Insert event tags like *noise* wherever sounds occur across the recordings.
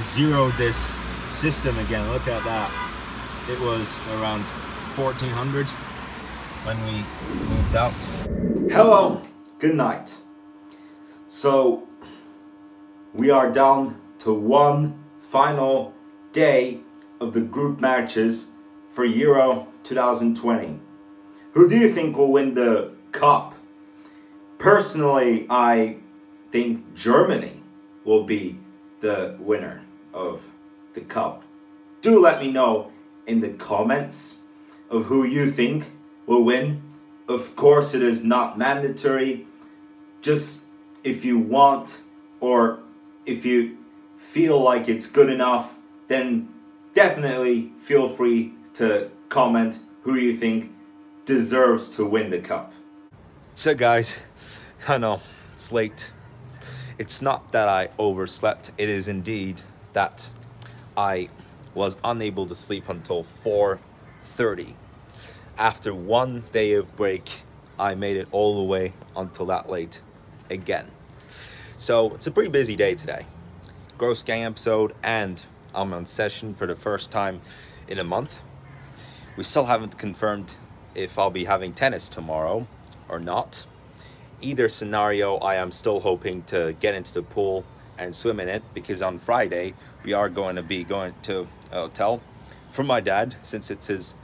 zeroed this system again. Look at that. It was around 1400 when we moved out. Hello, good night. So, we are down to one final day of the group matches for Euro 2020. Who do you think will win the cup? Personally, I think Germany will be the winner of the cup. Do let me know in the comments of who you think will win. Of course, it is not mandatory. Just if you want or if you feel like it's good enough, then definitely feel free to comment who you think deserves to win the cup. So guys, *laughs* I know it's late. It's not that I overslept. It is indeed that I was unable to sleep until 4.30. After one day of break, I made it all the way until that late again. So it's a pretty busy day today. Gross Gang episode and I'm on session for the first time in a month. We still haven't confirmed if I'll be having tennis tomorrow or not. Either scenario, I am still hoping to get into the pool and swim in it because on Friday we are going to be going to a hotel for my dad since it's his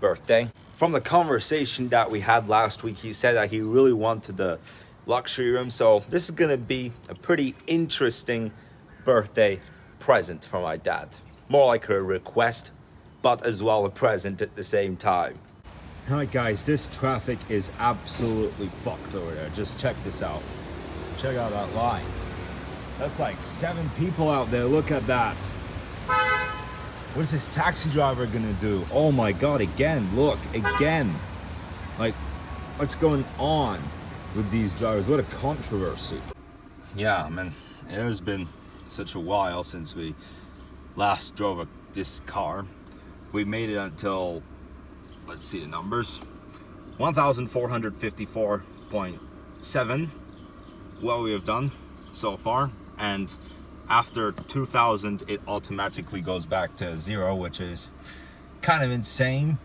birthday. From the conversation that we had last week, he said that he really wanted the luxury room. So this is going to be a pretty interesting birthday present for my dad. More like a request, but as well a present at the same time. Alright guys, this traffic is absolutely fucked over there. Just check this out. Check out that line. That's like seven people out there. Look at that. What is this taxi driver gonna do? Oh my god, again, look, again. Like, what's going on with these drivers? What a controversy. Yeah, man, it has been such a while since we last drove a, this car. We made it until, let's see the numbers, 1,454.7, what we have done so far. And after 2000, it automatically goes back to zero, which is kind of insane.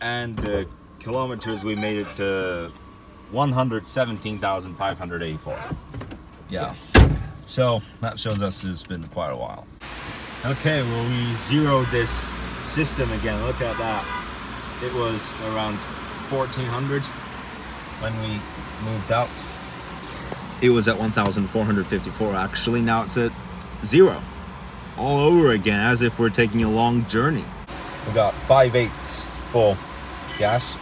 And the kilometers, we made it to 117,584. Yes. So that shows us it's been quite a while. Okay, well we zeroed this system again. Look at that. It was around 1400 when we moved out. It was at 1454 actually. Now it's at zero. All over again as if we're taking a long journey. We got 5 eighths full gas.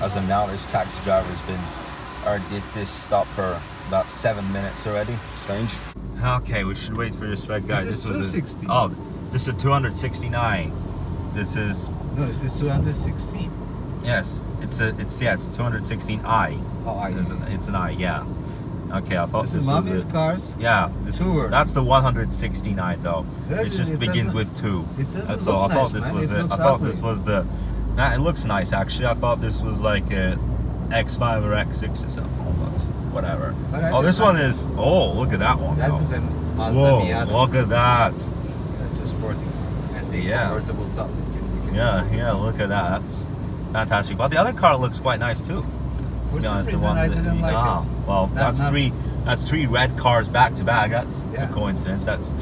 As of now, this taxi driver has been or did this stop for about seven minutes already. Strange. Okay, we should wait for this red guy. This This, is was a 260. oh, this is a 269. This is No, this is 216. yes, it's a it's yeah, it's 216i. Oh, I It's an, it's an i, yeah. Okay, I thought This this, is was mommy's cars. yeah. This, Tour. That's the 169 though. That it is- just it begins with two. it doesn't That's look all. I thought nice, this man. was It it. I thought this was the. Nah, it looks nice actually. I thought this was like a X5 or X6 or something, but whatever. But oh, this one is. Oh, look at that one. That though. is a Mazda Whoa, Miata. look at that. That's a sporting and the Yeah. convertible top. It can, you can Yeah, yeah, look at that. That's fantastic. But the other car looks quite nice too. To be honest, the one I that- didn't like ah, it. Well, that's three. That's three red cars back to back. That's Yeah. a coincidence. That's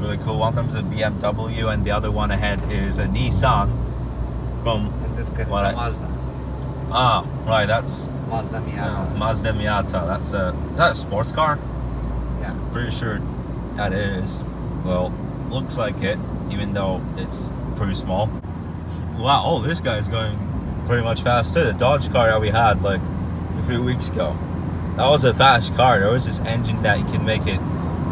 really cool. One of them's a BMW, and the other one ahead is a Nissan. From And this guy is What a I- Mazda. ah, right. That's Mazda Miata. Mazda Miata. That's a is that a sports car? yeah. Pretty sure that is. Well, looks like it, even though it's pretty small. Wow, oh, this guy's going pretty much fast too. The Dodge car that we had like a few weeks ago. That was a fast car. There was this engine that you can make it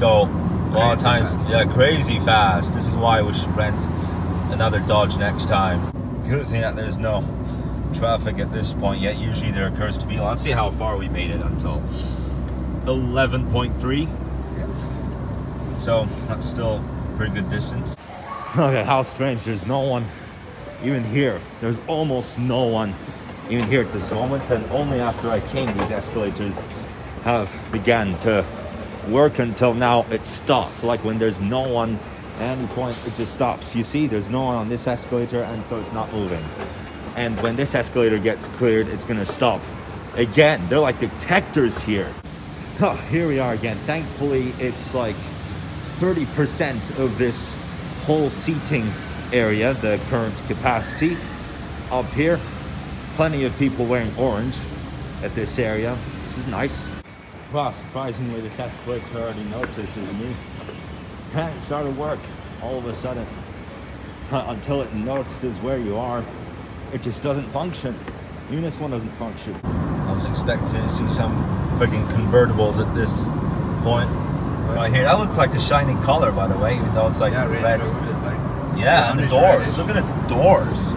go a lot of times. fast. Yeah, crazy fast. This is why we should rent another Dodge next time. Good thing that there's no traffic at this point yet. Usually there occurs to be. Let's see how far we made it until 11.3. So that's still a pretty good distance. Okay, how strange. There's no one even here. There's almost no one even here at this moment. And only after I came, these escalators have began to work until now it stopped. Like when there's no one At any point, it just stops. You see, there's no one on this escalator, and so it's not moving. And when this escalator gets cleared, it's gonna stop. Again, they're like detectors here. Oh, here we are again. Thankfully, it's like 30% of this whole seating area, the current capacity. Up here, plenty of people wearing orange at this area. This is nice. Wow, surprisingly, this escalator already notices me. And it started work all of a sudden. Until it notices where you are, it just doesn't function. Even this one doesn't function. I was expecting to see some freaking convertibles at this point. Right here. That looks like a shiny color, by the way, even though it's like Yeah, Range red. Rover is like. Yeah, and the doors. reddish. Look at the doors.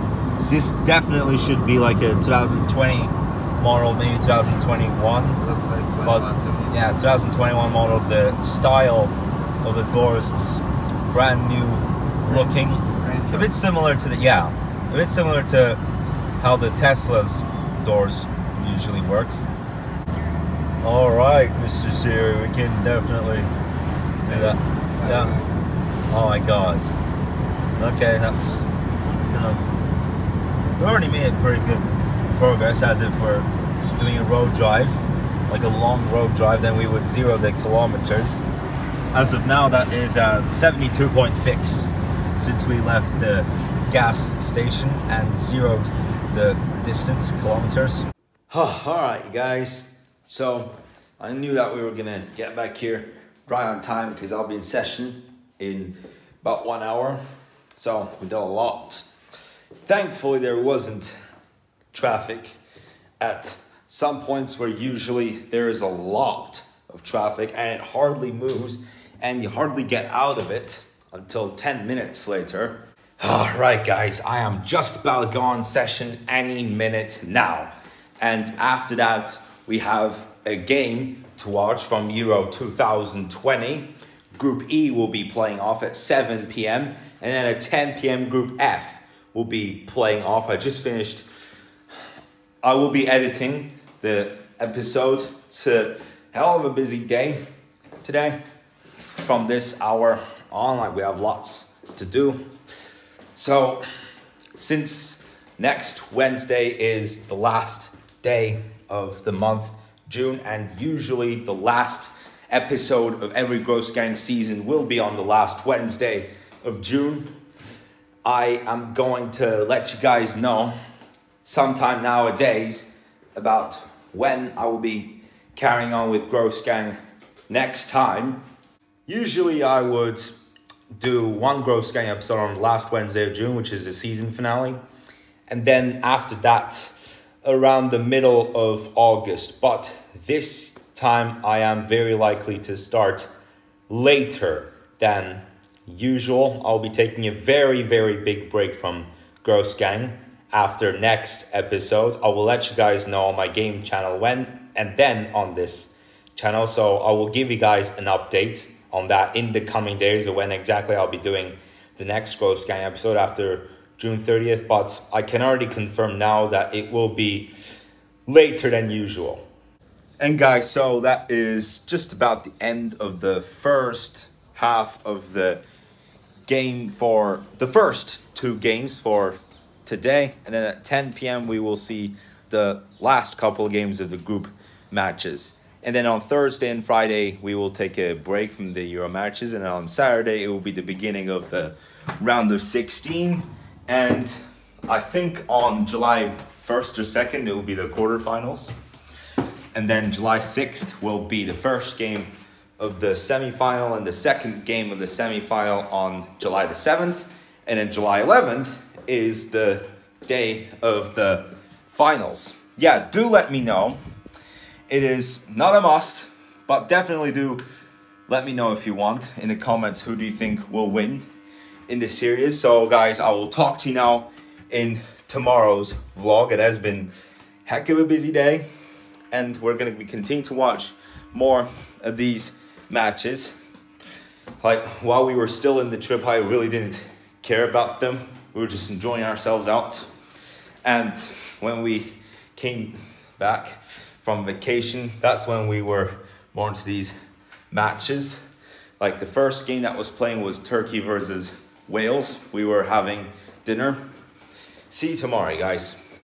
This definitely should be like a 2020 model, maybe 2021. Looks like But yeah, 2021 model. of The style of the doors, it's brand new looking. A bit similar to the yeah, a bit similar to how the Tesla's doors usually work. All right, Mr. Siri, we can definitely see that. Yeah. Oh my god. Okay, that's kind of. We already made pretty good progress as if we're doing a road drive, like a long road drive, then we would zero the kilometers. As of now, that is uh, 72.6 since we left the gas station and zeroed the distance, kilometers. Alright, guys. So, I knew that we were gonna get back here right on time because I'll be in session in about one hour. So, we did a lot. Thankfully, there wasn't traffic at some points where usually there is a lot of traffic and it hardly moves and you hardly get out of it until 10 minutes later. Alright, guys, I am just about gone session any minute now. And after that, we have a game to watch from Euro 2020. Group E will be playing off at 7 p.m. and then at 10 p.m. Group F will be playing off. I just finished I will be editing the episode. It's a hell of a busy day today. From this hour on, like we have lots to do. So, since next Wednesday is the last day of the month, June, and usually the last episode of every Gross Gang season will be on the last Wednesday of June, I am going to let you guys know sometime nowadays about when I will be carrying on with Gross Gang next time. Usually I would do one Gross Gang episode on last Wednesday of June, which is the season finale. And then after that, around the middle of August. But this time I am very likely to start later than usual. I'll be taking a very, very big break from Gross Gang after next episode. I will let you guys know on my game channel when and then on this channel. So I will give you guys an update on that in the coming days of when exactly I'll be doing the next Gross Gang episode after June 30th. But I can already confirm now that it will be later than usual. And guys, so that is just about the end of the first half of the game for the first two games for today. And then at 10 p.m., we will see the last couple of games of the group matches. And then on Thursday and Friday, we will take a break from the Euro matches. And on Saturday, it will be the beginning of the round of 16. And I think on July 1st or 2nd, it will be the quarterfinals. And then July 6th will be the first game of the semifinal and the second game of the semifinal on July the 7th. And then July 11th is the day of the finals. Yeah, do let me know. It is not a must, but definitely do let me know if you want in the comments who do you think will win in this series. So guys, I will talk to you now in tomorrow's vlog. It has been heck of a busy day and we're gonna be continue to watch more of these matches. Like while we were still in the trip, I really didn't care about them. We were just enjoying ourselves out. And when we came back from vacation, that's when we were more into these matches. Like the first game that was playing was Turkey versus Wales. We were having dinner. See you tomorrow, guys.